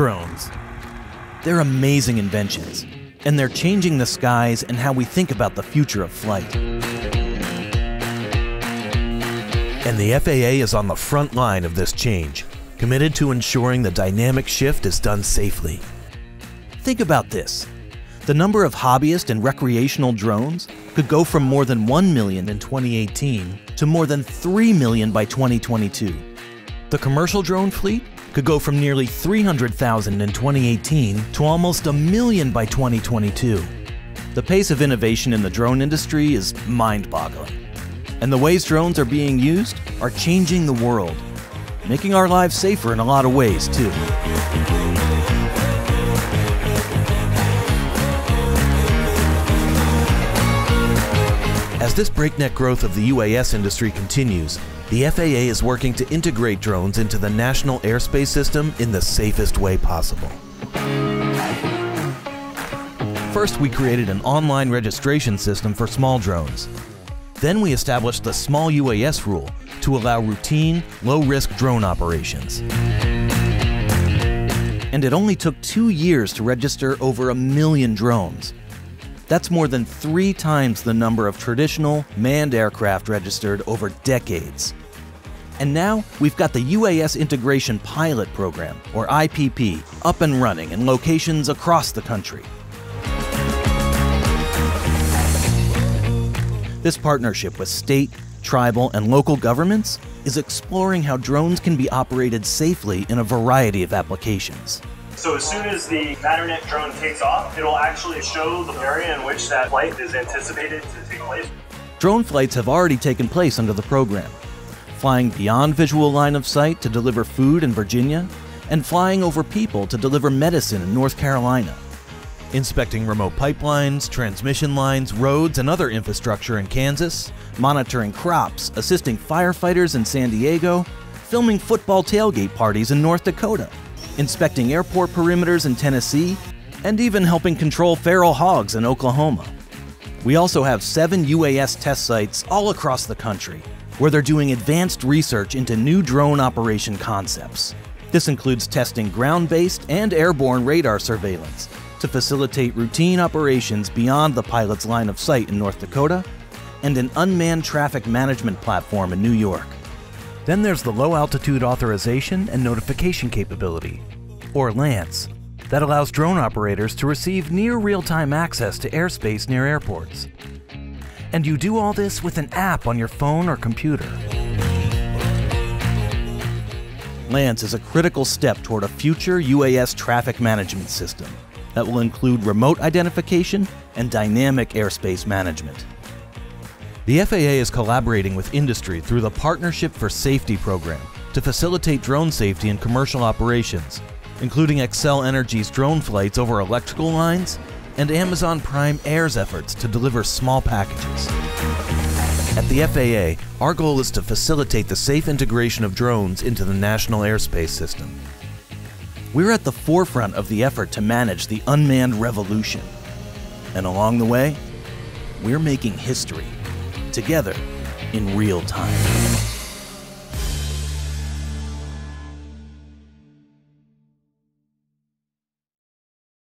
Drones. They're amazing inventions, and they're changing the skies and how we think about the future of flight. And the FAA is on the front line of this change, committed to ensuring the dynamic shift is done safely. Think about this. The number of hobbyist and recreational drones could go from more than 1 million in 2018 to more than 3 million by 2022. The commercial drone fleet could go from nearly 300,000 in 2018 to almost a million by 2022. The pace of innovation in the drone industry is mind-boggling. And the ways drones are being used are changing the world, making our lives safer in a lot of ways, too. As this breakneck growth of the UAS industry continues, the FAA is working to integrate drones into the national airspace system in the safest way possible. First, we created an online registration system for small drones. Then we established the Small UAS rule to allow routine, low-risk drone operations. And it only took two years to register over a million drones. That's more than three times the number of traditional manned aircraft registered over decades. And now we've got the UAS Integration Pilot Program, or IPP, up and running in locations across the country. This partnership with state, tribal, and local governments is exploring how drones can be operated safely in a variety of applications. So as soon as the Matternet drone takes off, it'll actually show the area in which that flight is anticipated to take place. Drone flights have already taken place under the program, flying beyond visual line of sight to deliver food in Virginia, and flying over people to deliver medicine in North Carolina. Inspecting remote pipelines, transmission lines, roads, and other infrastructure in Kansas, monitoring crops, assisting firefighters in San Diego, filming football tailgate parties in North Dakota, inspecting airport perimeters in Tennessee, and even helping control feral hogs in Oklahoma. We also have seven UAS test sites all across the country where they're doing advanced research into new drone operation concepts. This includes testing ground based and airborne radar surveillance to facilitate routine operations beyond the pilot's line of sight in North Dakota and an unmanned traffic management platform in New York. Then there's the Low Altitude Authorization and Notification Capability, or LAANC, that allows drone operators to receive near real-time access to airspace near airports. And you do all this with an app on your phone or computer. LAANC is a critical step toward a future UAS traffic management system that will include remote identification and dynamic airspace management. The FAA is collaborating with industry through the Partnership for Safety program to facilitate drone safety in commercial operations, including Xcel Energy's drone flights over electrical lines and Amazon Prime Air's efforts to deliver small packages. At the FAA, our goal is to facilitate the safe integration of drones into the national airspace system. We're at the forefront of the effort to manage the unmanned revolution. And along the way, we're making history together in real time.